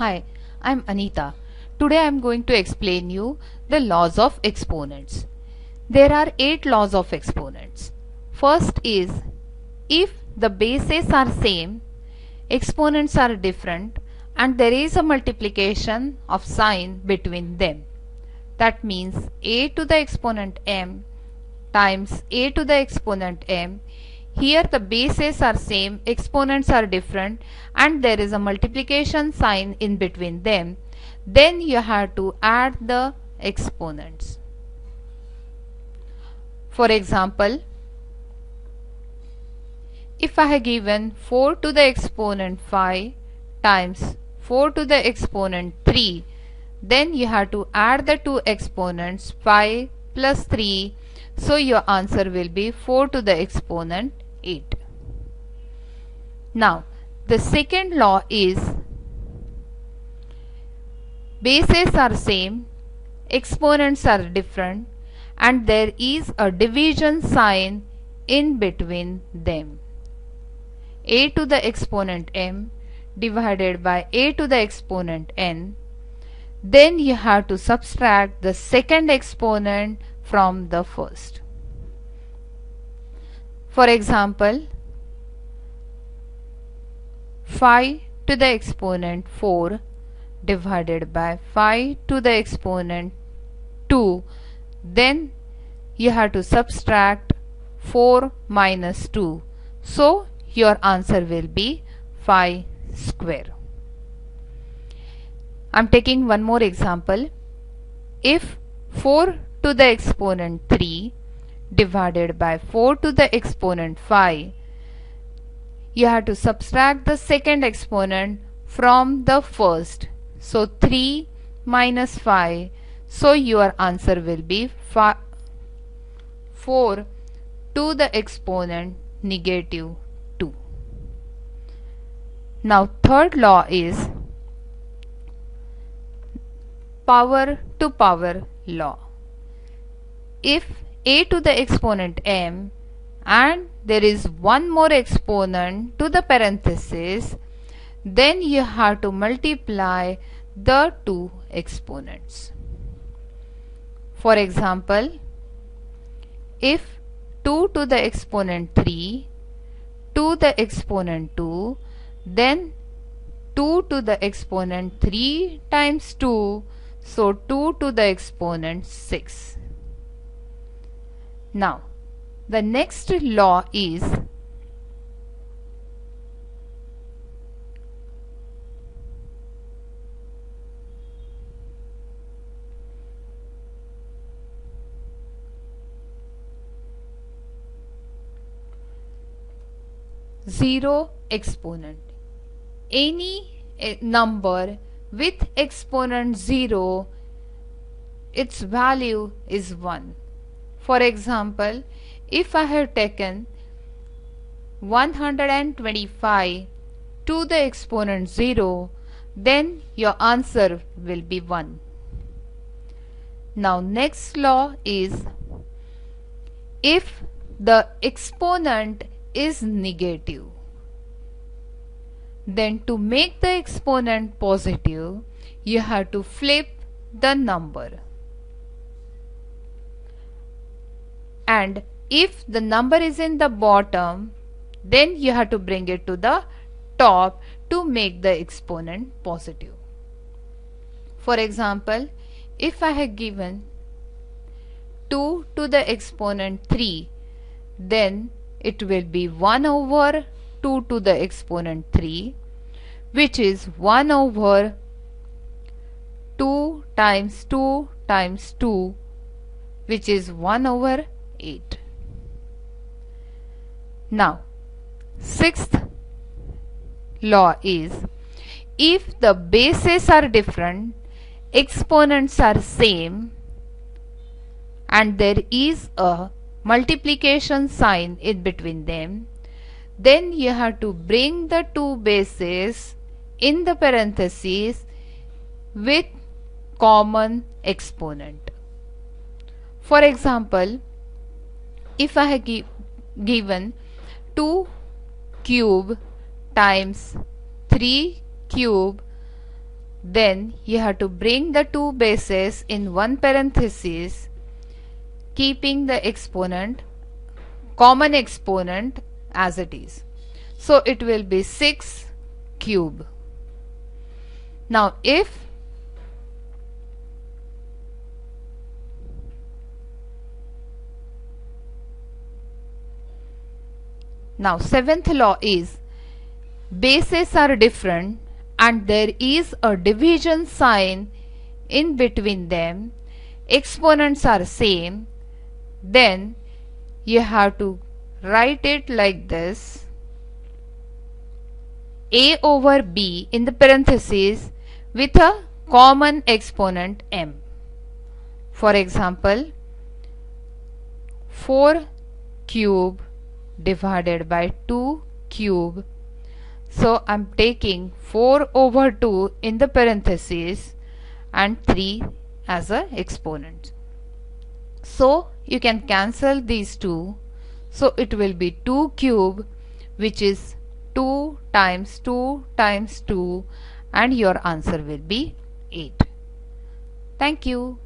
Hi, I'm Anita. Today I'm going to explain you the laws of exponents. There are 8 laws of exponents. First is if the bases are same, exponents are different and there is a multiplication of sign between them. That means a to the exponent m times a to the exponent m here the bases are same, exponents are different and there is a multiplication sign in between them. Then you have to add the exponents. For example, if I have given 4 to the exponent 5 times 4 to the exponent 3, then you have to add the two exponents 5 plus 3 so your answer will be 4 to the exponent 8. Now the second law is bases are same, exponents are different and there is a division sign in between them. a to the exponent m divided by a to the exponent n then you have to subtract the second exponent from the first. For example, 5 to the exponent 4 divided by 5 to the exponent 2 then you have to subtract 4 minus 2 so your answer will be 5 square. I'm taking one more example. If 4 to the exponent 3 divided by 4 to the exponent 5 you have to subtract the second exponent from the first. So 3 minus 5 so your answer will be 4 to the exponent negative 2 now third law is power to power law. If a to the exponent m and there is one more exponent to the parenthesis then you have to multiply the two exponents. For example, if 2 to the exponent 3 to the exponent 2 then 2 to the exponent 3 times 2 so 2 to the exponent 6 now, the next law is zero exponent. Any eh, number with exponent 0 its value is 1 for example, if I have taken 125 to the exponent 0, then your answer will be 1. Now next law is if the exponent is negative then to make the exponent positive you have to flip the number. And if the number is in the bottom then you have to bring it to the top to make the exponent positive. For example, if I have given 2 to the exponent 3 then it will be 1 over 2 to the exponent 3 which is 1 over 2 times 2 times 2 which is 1 over 8. Now, sixth law is if the bases are different, exponents are same and there is a multiplication sign in between them, then you have to bring the two bases in the parentheses with common exponent. For example, if I have gi given 2 cube times 3 cube then you have to bring the two bases in one parenthesis keeping the exponent common exponent as it is. So it will be 6 cube. Now if Now seventh law is bases are different and there is a division sign in between them. Exponents are same. Then you have to write it like this. A over b in the parentheses with a common exponent m. For example, 4 cube divided by 2 cube. So I'm taking 4 over 2 in the parentheses and 3 as a exponent. So you can cancel these two. So it will be 2 cube which is 2 times 2 times 2 and your answer will be 8. Thank you.